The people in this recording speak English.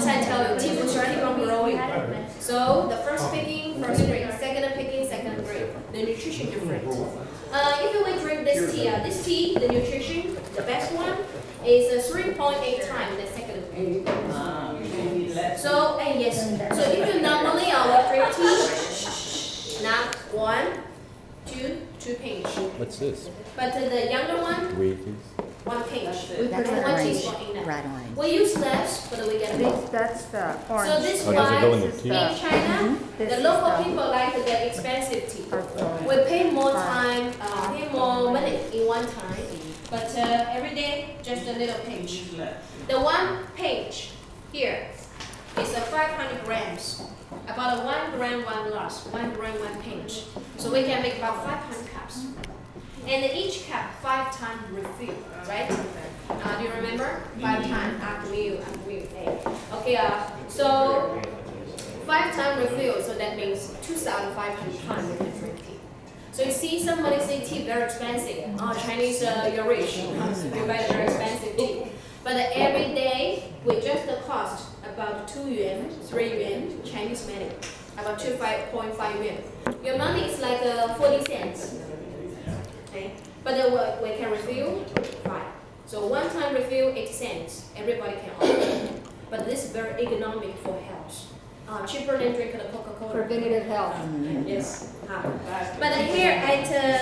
just I tell you, tea will start from growing. So the first picking, first grade, second picking, second grade. The nutrition different. Uh, if you will drink this tea, uh, this tea, the nutrition, the best one is uh, 3.8 times the second grade. So, and yes, so if you normally uh, will drink tea, not one, two, two pinch. What's this? But the younger one, Three? One pinch. We One put it orange, teaspoon enough. right orange. We use less, but we get more. This, that's the orange. So this Oh, does it go in the tea? in China, This the local the people like the expensive tea. purple. We pay more time, uh, pay more money in one time, but uh, every day just a little pinch. The one pinch here is a 500 grams, about a one gram one glass, one gram one pinch. So we can make about 500 cups. And each cup five times refill, right? Uh, do you remember? Five times after meal, after meal. Okay. Okay. Uh, so five times refill, so that means 2,500 times we can drink tea. So you see, somebody say tea very expensive. Oh, Chinese, uh, you're rich. You buy very expensive tea. But uh, every day, with just the cost about two yuan, three yuan, Chinese money, about two five point five yuan. Your money is like uh, 40 cents. Okay, but uh, we we can refill five. So one time refill eight cents. Everybody can order. But this is very economic for health. Uh, cheaper than drinking the Coca-Cola. Preventative health. Yes. Uh, But here at uh,